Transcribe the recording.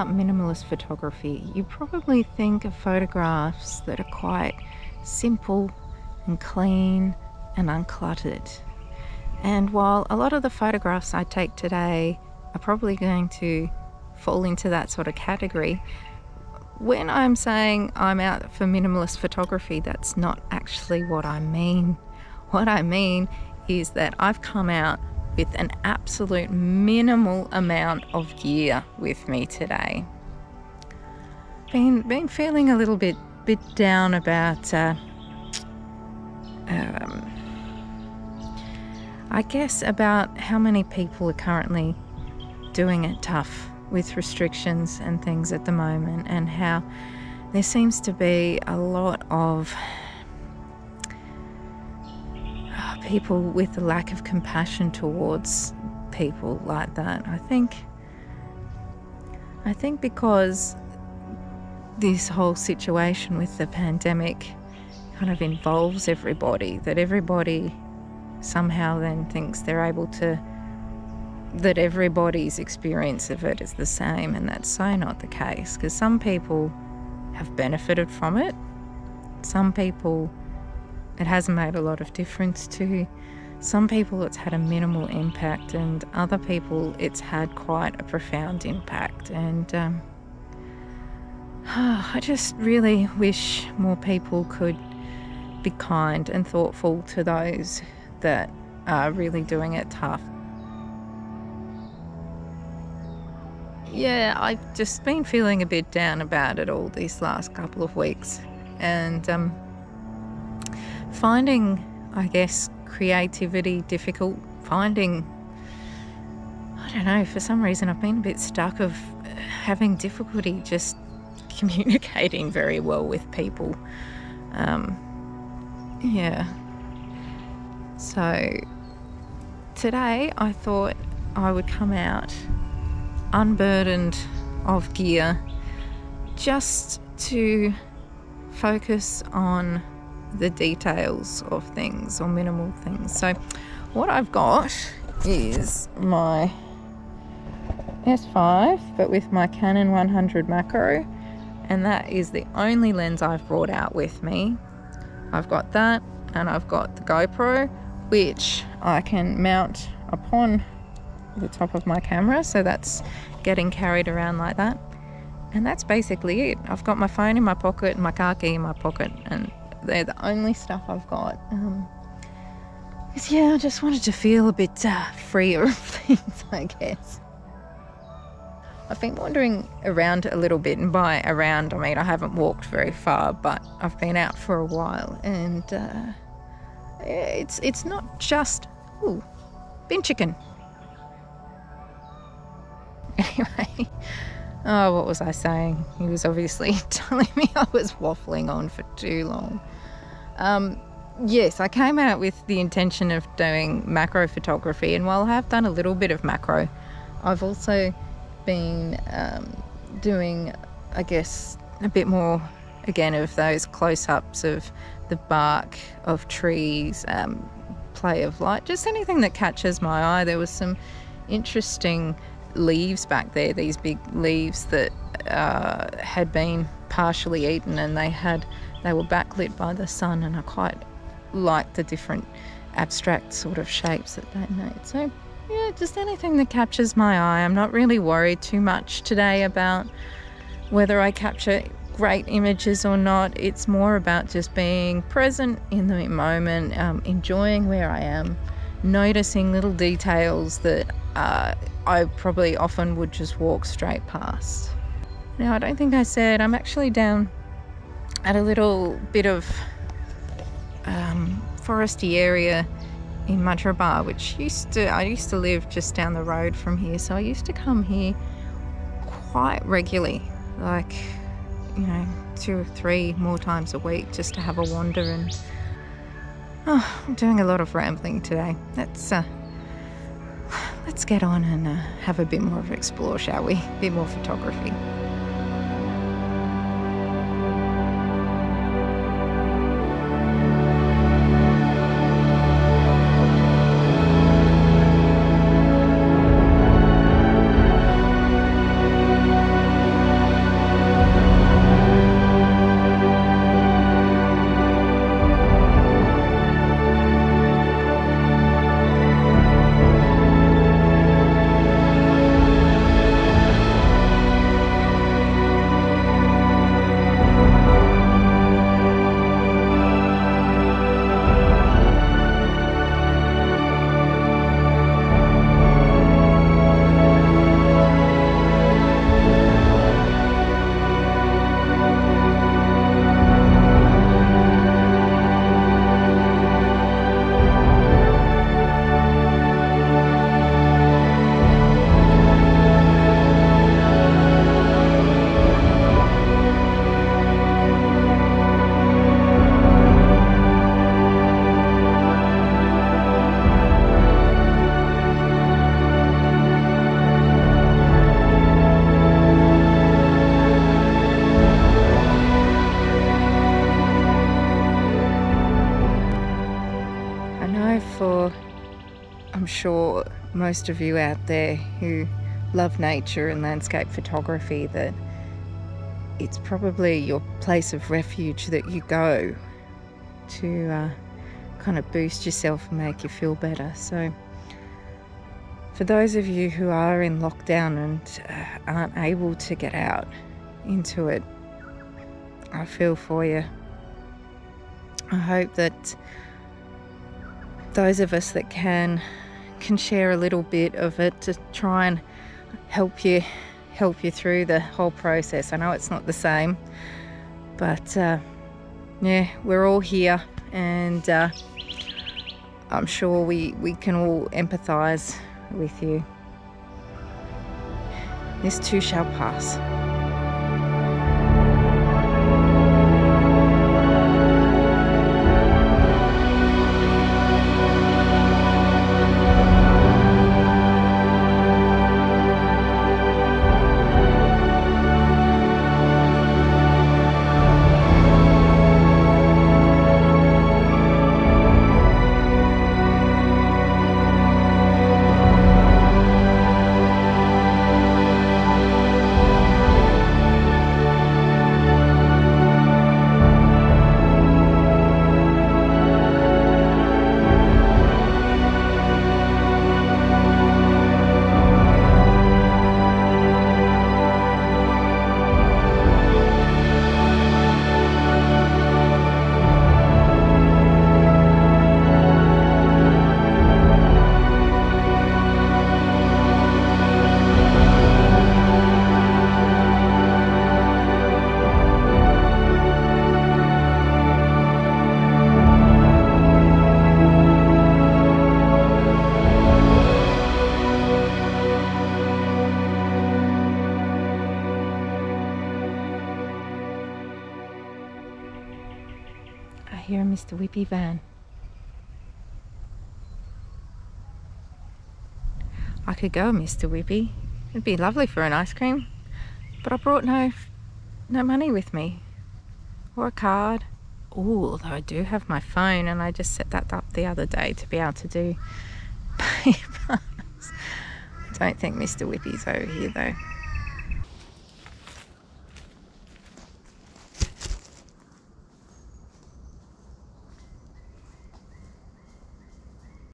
about minimalist photography, you probably think of photographs that are quite simple and clean and uncluttered. And while a lot of the photographs I take today are probably going to fall into that sort of category, when I'm saying I'm out for minimalist photography, that's not actually what I mean. What I mean is that I've come out with an absolute minimal amount of gear with me today. Been been feeling a little bit bit down about uh, um, I guess about how many people are currently doing it tough with restrictions and things at the moment, and how there seems to be a lot of people with a lack of compassion towards people like that. I think I think because this whole situation with the pandemic kind of involves everybody, that everybody somehow then thinks they're able to that everybody's experience of it is the same and that's so not the case because some people have benefited from it some people it hasn't made a lot of difference to some people it's had a minimal impact and other people it's had quite a profound impact and um, i just really wish more people could be kind and thoughtful to those that are really doing it tough. Yeah, I've just been feeling a bit down about it all these last couple of weeks and um, finding, I guess, creativity difficult, finding, I don't know, for some reason I've been a bit stuck of having difficulty just communicating very well with people. Um, yeah, so today I thought I would come out unburdened of gear just to focus on the details of things or minimal things. So, what I've got is my S5, but with my Canon 100 macro, and that is the only lens I've brought out with me. I've got that, and I've got the GoPro, which I can mount upon the top of my camera. So that's getting carried around like that. And that's basically it. I've got my phone in my pocket, and my car key in my pocket, and they're the only stuff I've got. Um, cause yeah, I just wanted to feel a bit uh, freer of things, I guess. I've been wandering around a little bit, and by around, I mean I haven't walked very far, but I've been out for a while, and uh, it's it's not just ooh, bin chicken. Anyway, oh, what was I saying? He was obviously telling me I was waffling on for too long. Um, yes, I came out with the intention of doing macro photography, and while I have done a little bit of macro, I've also been um, doing, I guess, a bit more again of those close ups of the bark of trees, um, play of light, just anything that catches my eye. There was some interesting leaves back there, these big leaves that uh, had been partially eaten and they had they were backlit by the sun and I quite liked the different abstract sort of shapes that they made. So yeah, just anything that catches my eye. I'm not really worried too much today about whether I capture great images or not. It's more about just being present in the moment, um, enjoying where I am, noticing little details that uh, I probably often would just walk straight past. Now, I don't think I said I'm actually down at a little bit of um, foresty area in Mudgeeraba, which used to I used to live just down the road from here, so I used to come here quite regularly, like you know, two or three more times a week just to have a wander. And oh, I'm doing a lot of rambling today. Let's uh, let's get on and uh, have a bit more of an explore, shall we? A bit more photography. I'm sure, most of you out there who love nature and landscape photography that it's probably your place of refuge that you go to uh, kind of boost yourself and make you feel better. So, for those of you who are in lockdown and uh, aren't able to get out into it, I feel for you. I hope that those of us that can can share a little bit of it to try and help you help you through the whole process. I know it's not the same, but uh, yeah, we're all here, and uh, I'm sure we we can all empathise with you. This too shall pass. Hear Mr. Whippy Van. I could go, Mr. Whippy. It'd be lovely for an ice cream. But I brought no no money with me. Or a card. Although I do have my phone and I just set that up the other day to be able to do papers. I don't think Mr. Whippy's over here though.